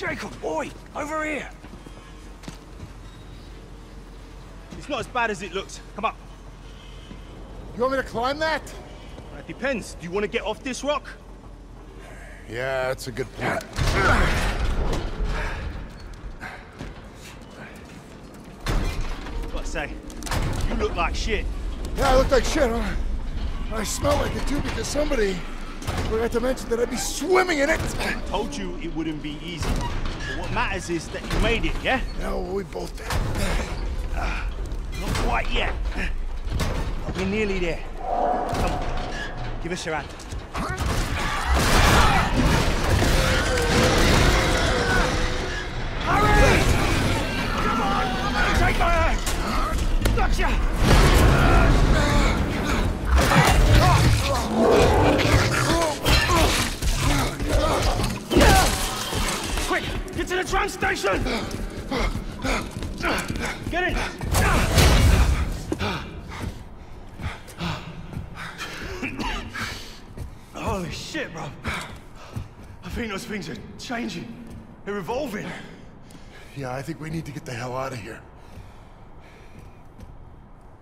Jacob, boy, over here. It's not as bad as it looks. Come up. You want me to climb that? It depends. Do you want to get off this rock? Yeah, that's a good point. What say? You look like shit. Yeah, I look like shit, huh? I smell like it too because somebody forgot to mention that I'd be swimming in it. I told you it wouldn't be easy. But what matters is that you made it, yeah? Well, we both did. Ah, not quite yet. But we're nearly there. Come on. Give us your hand. Hurry! Come on! Take my hand! Gotcha! Quick! Get to the tram station! Get in! Holy shit, bro. I think those things are changing. They're evolving. Yeah, I think we need to get the hell out of here.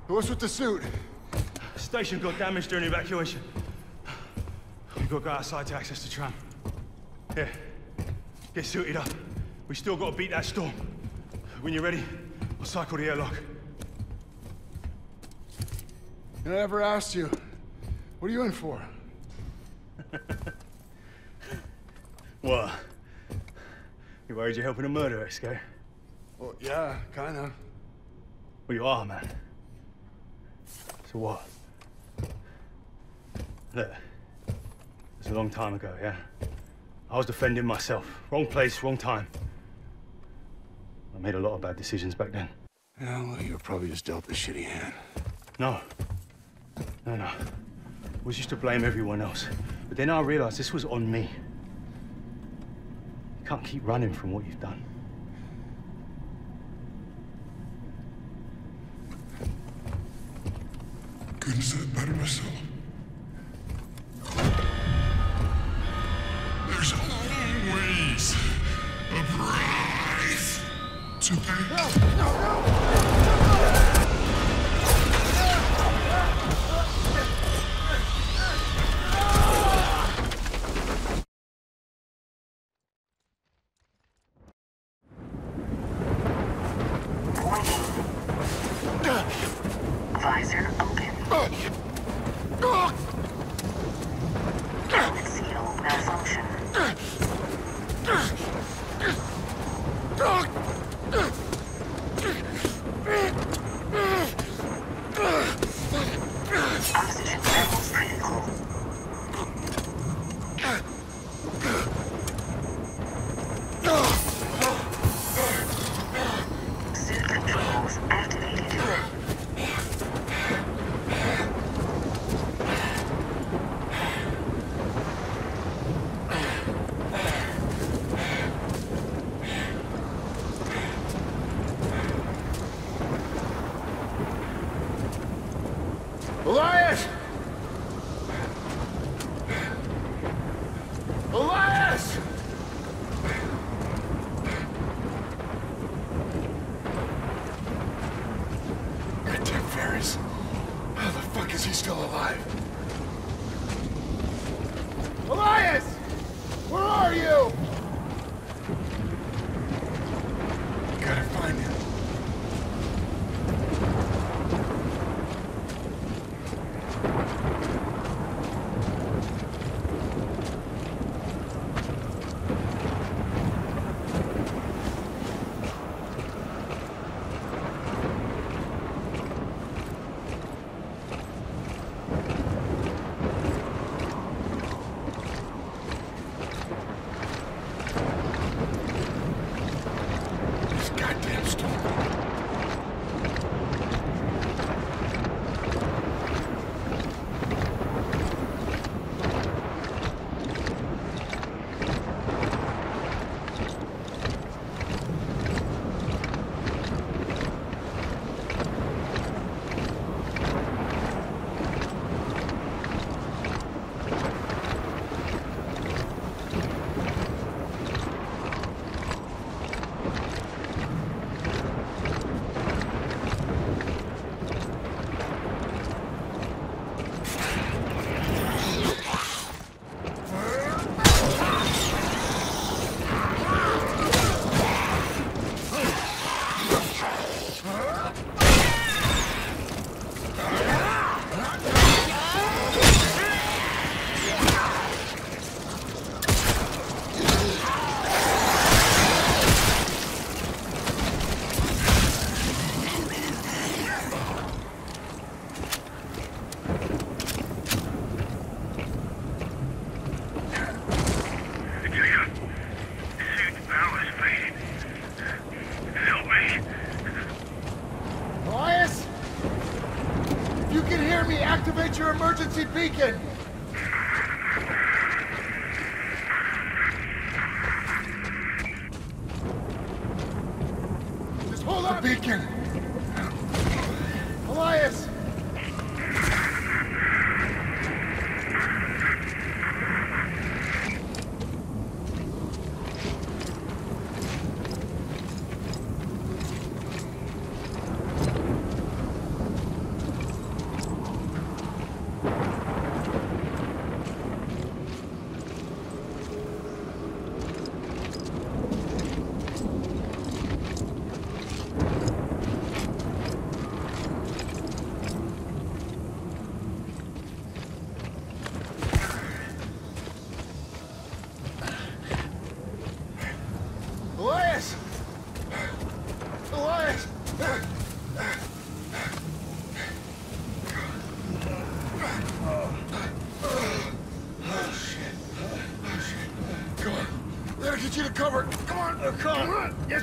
What's with the suit? Station got damaged during evacuation. We've got to go outside to access the tram. Here, get suited up. We still got to beat that storm. When you're ready, I'll cycle the airlock. I never asked you. What are you in for? What? You worried you're helping a murderer escape? Well, yeah, kinda. Well, you are, man. So what? Look, it's a long time ago, yeah? I was defending myself. Wrong place, wrong time. I made a lot of bad decisions back then. Yeah, well, you were probably just dealt a shitty hand. No. No, no. It was just to blame everyone else. But then I realized this was on me. You can't keep running from what you've done. Couldn't have said it better myself. Price to pay. Visor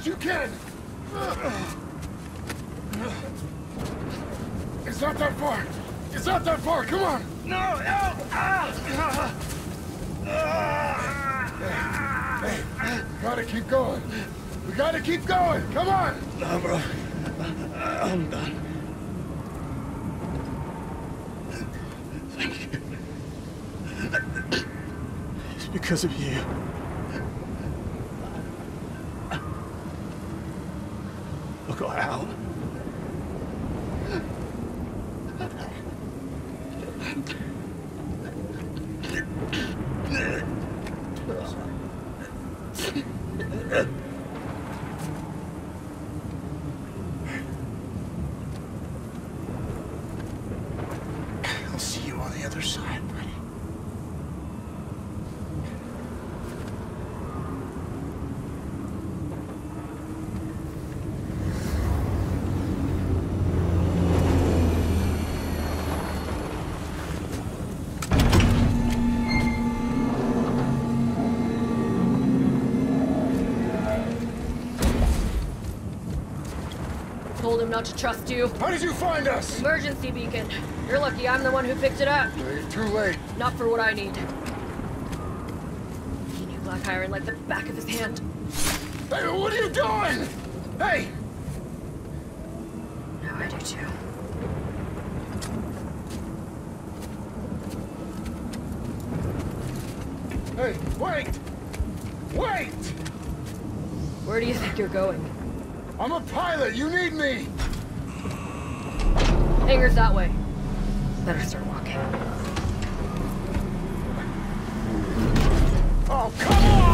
You can. It's not that far. It's not that far. Come on. No, no! Ah! Hey, we gotta keep going. We gotta keep going. Come on. No, bro. I'm done. Thank you. It's because of you. I got out. I'll see you on the other side, buddy. Told him not to trust you. How did you find us? Emergency beacon. You're lucky I'm the one who picked it up. You're too late. Not for what I need. He knew Black Iron like the back of his hand. Hey, what are you doing? Hey! Now I do too. Hey, wait! Wait! Where do you think you're going? I'm a pilot. You need me. Hangar's that way. Better start walking. Oh, come on!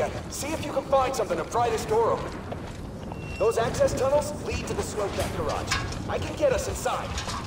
Uh, see if you can find something to pry this door open. Those access tunnels lead to the Snowcat garage. I can get us inside.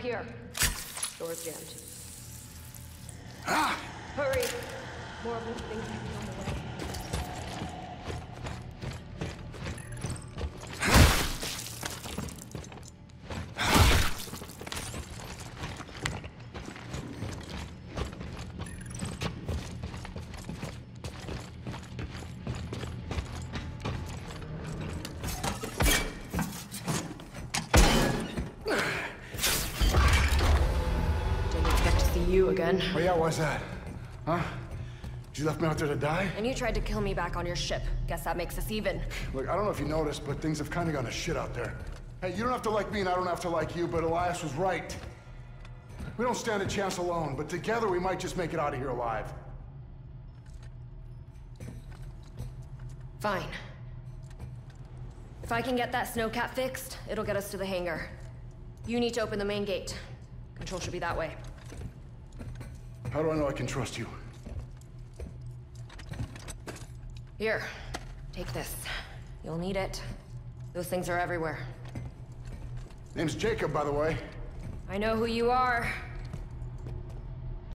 Here. Again. Oh yeah, why's that? Huh? You left me out there to die? And you tried to kill me back on your ship. Guess that makes us even. Look, I don't know if you noticed, but things have kind of gone to shit out there. Hey, you don't have to like me and I don't have to like you, but Elias was right. We don't stand a chance alone, but together we might just make it out of here alive. Fine. If I can get that snowcat fixed, it'll get us to the hangar. You need to open the main gate. Control should be that way. How do I know I can trust you? Here, take this. You'll need it. Those things are everywhere. Name's Jacob, by the way. I know who you are.